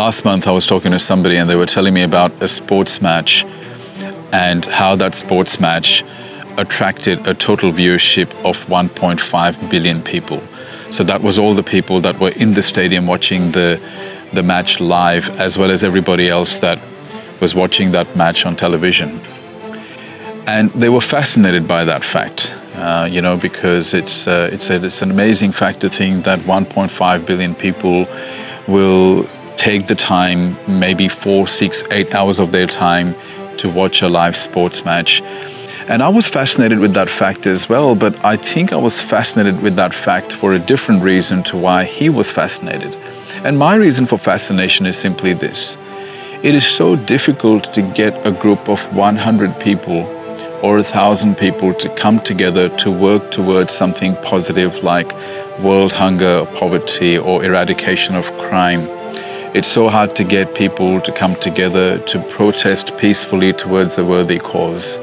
last month I was talking to somebody and they were telling me about a sports match and how that sports match attracted a total viewership of 1.5 billion people. So that was all the people that were in the stadium watching the the match live, as well as everybody else that was watching that match on television. And they were fascinated by that fact, uh, you know, because it's uh, it's, a, it's an amazing fact to think that 1.5 billion people will take the time, maybe four, six, eight hours of their time to watch a live sports match. And I was fascinated with that fact as well, but I think I was fascinated with that fact for a different reason to why he was fascinated. And my reason for fascination is simply this. It is so difficult to get a group of 100 people or a thousand people to come together to work towards something positive like world hunger, poverty, or eradication of crime. It's so hard to get people to come together to protest peacefully towards a worthy cause.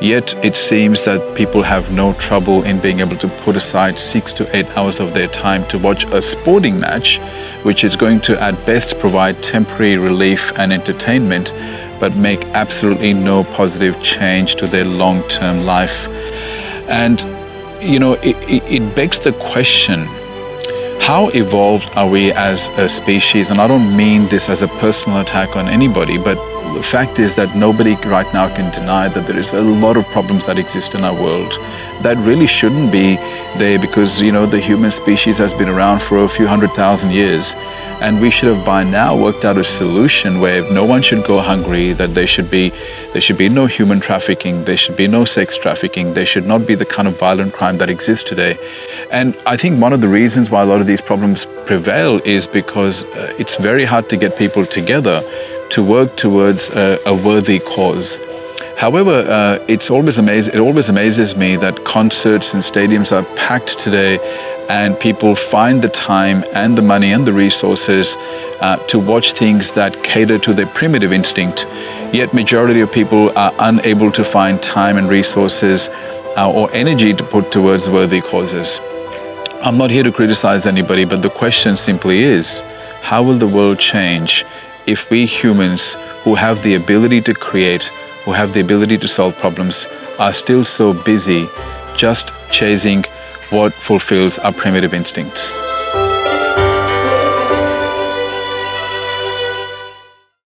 Yet it seems that people have no trouble in being able to put aside six to eight hours of their time to watch a sporting match, which is going to at best provide temporary relief and entertainment, but make absolutely no positive change to their long term life. And, you know, it, it, it begs the question how evolved are we as a species? And I don't mean this as a personal attack on anybody, but the fact is that nobody right now can deny that there is a lot of problems that exist in our world that really shouldn't be there because you know the human species has been around for a few hundred thousand years. And we should have by now worked out a solution where no one should go hungry that there should be there should be no human trafficking there should be no sex trafficking there should not be the kind of violent crime that exists today. And i think one of the reasons why a lot of these problems prevail is because uh, it's very hard to get people together to work towards a, a worthy cause. However, uh, it's always amaz- it always amazes me that concerts and stadiums are packed today and people find the time and the money and the resources uh, to watch things that cater to their primitive instinct. Yet majority of people are unable to find time and resources uh, or energy to put towards worthy causes. I'm not here to criticize anybody, but the question simply is, how will the world change if we humans who have the ability to create, who have the ability to solve problems, are still so busy just chasing what fulfills our primitive instincts.